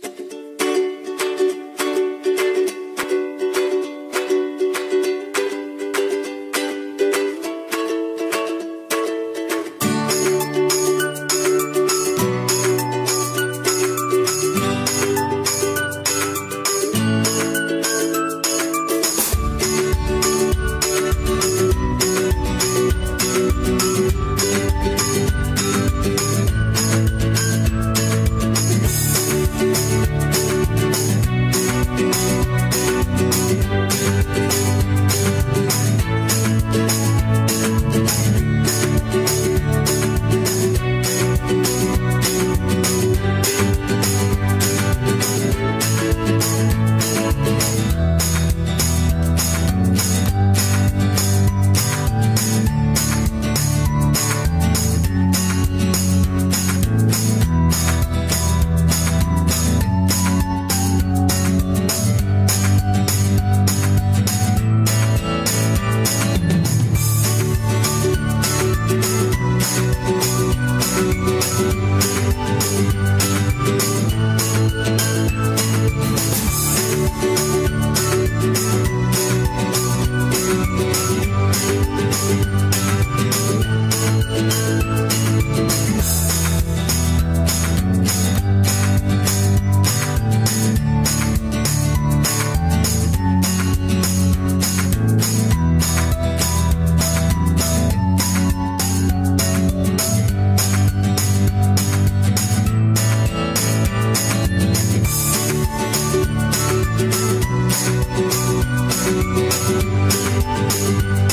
Thank you. you.